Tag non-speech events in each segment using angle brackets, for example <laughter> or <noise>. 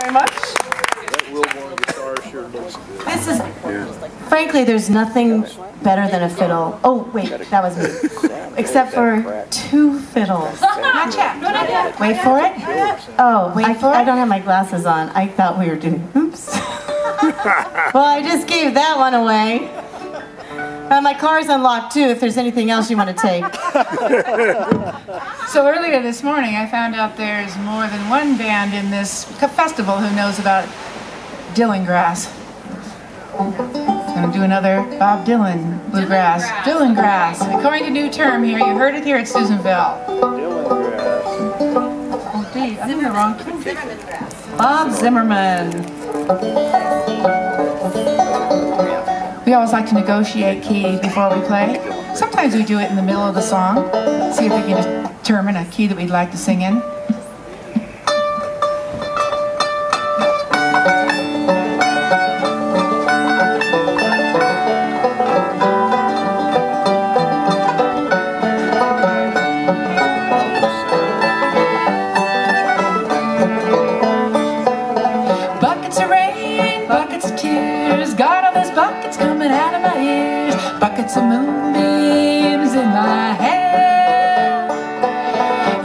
very much. That Wilborn guitar sure looks good. This is, frankly, there's nothing better than a fiddle. Oh, wait, that was me. Except for two fiddles. Not yet. Not yet. Wait for it. Oh, wait I, for I don't have my glasses on. I thought we were doing, oops. <laughs> well, I just gave that one away. Uh, my car's unlocked too, if there's anything else you want to take. So earlier this morning, I found out there's more than one band in this festival who knows about Dylan grass. Gonna do another Bob Dylan bluegrass. Dylan grass. According to new term here, you heard it here at Susanville. Dylan grass. Oh, Dave, I'm in the wrong key. Bob Zimmerman. We always like to negotiate key before we play. Sometimes we do it in the middle of the song. See if we can determine a key that we'd like to sing in. My ears. Buckets of moonbeams in my hair.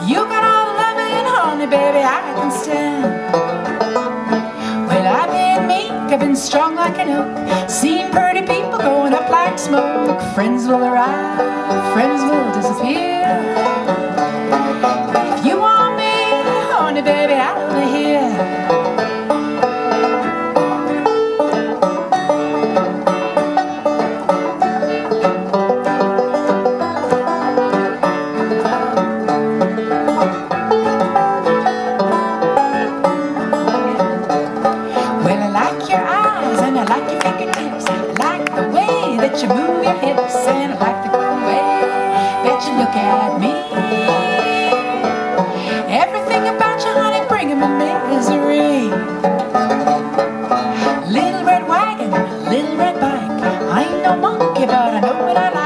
You got all the loving, honey, baby, I can stand. Well, I've been meek, I've been strong like an oak. Seen pretty people going up like smoke. Friends will arrive, friends will disappear. talking about? I hope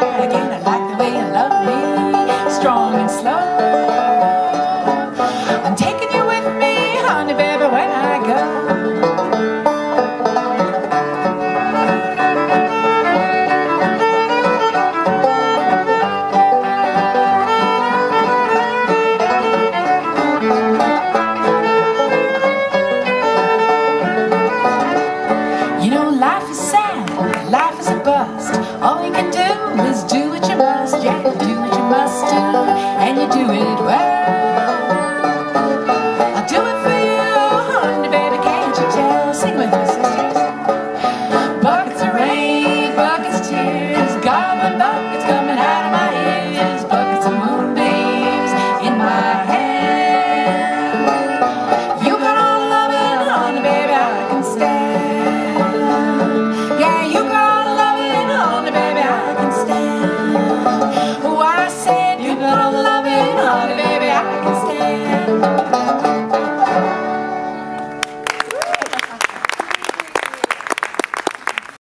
must do, and you do it well.